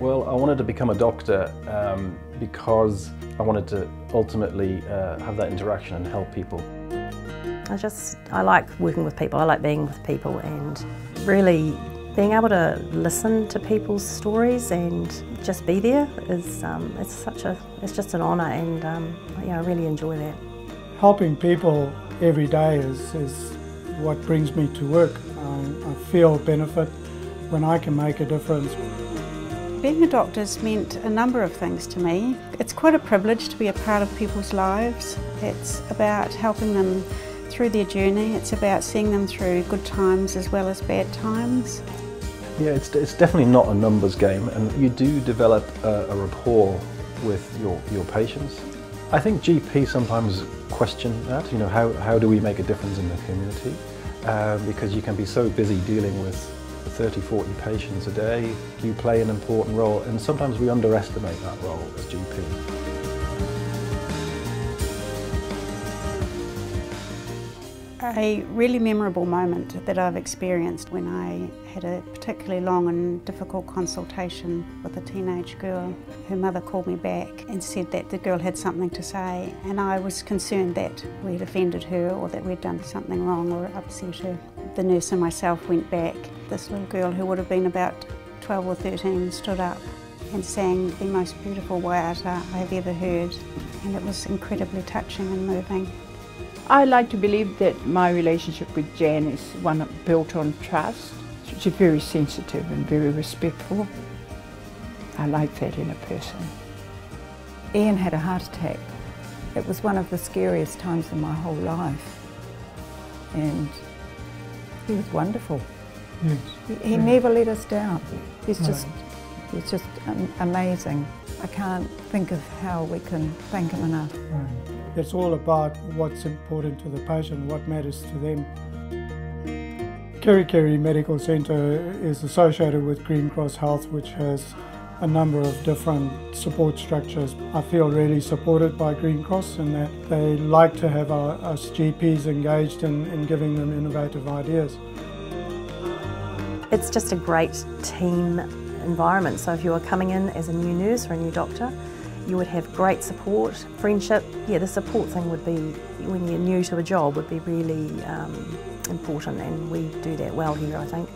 Well, I wanted to become a doctor um, because I wanted to ultimately uh, have that interaction and help people. I just, I like working with people, I like being with people and really being able to listen to people's stories and just be there is, um, it's such a, it's just an honour and um, yeah, I really enjoy that. Helping people every day is, is what brings me to work. I, I feel benefit when I can make a difference. Being a doctor has meant a number of things to me. It's quite a privilege to be a part of people's lives. It's about helping them through their journey. It's about seeing them through good times as well as bad times. Yeah, it's, it's definitely not a numbers game and you do develop a, a rapport with your, your patients. I think GP sometimes question that, you know, how, how do we make a difference in the community? Uh, because you can be so busy dealing with 30, 40 patients a day, you play an important role and sometimes we underestimate that role as GPs. A really memorable moment that I've experienced when I had a particularly long and difficult consultation with a teenage girl. Her mother called me back and said that the girl had something to say and I was concerned that we'd offended her or that we'd done something wrong or upset her. The nurse and myself went back. This little girl who would have been about 12 or 13 stood up and sang the most beautiful waiata I have ever heard and it was incredibly touching and moving. I like to believe that my relationship with Jan is one built on trust. She's very sensitive and very respectful. I like that in a person. Ian had a heart attack. It was one of the scariest times in my whole life. And he was wonderful. Yes. He, he never let us down. He's just, he's just amazing. I can't think of how we can thank him enough. It's all about what's important to the patient, what matters to them. Kerikeri Medical Centre is associated with Green Cross Health, which has a number of different support structures. I feel really supported by Green Cross in that they like to have our, us GPs engaged in, in giving them innovative ideas. It's just a great team environment. So if you are coming in as a new nurse or a new doctor, you would have great support, friendship. Yeah, the support thing would be, when you're new to a job, would be really um, important and we do that well here, I think.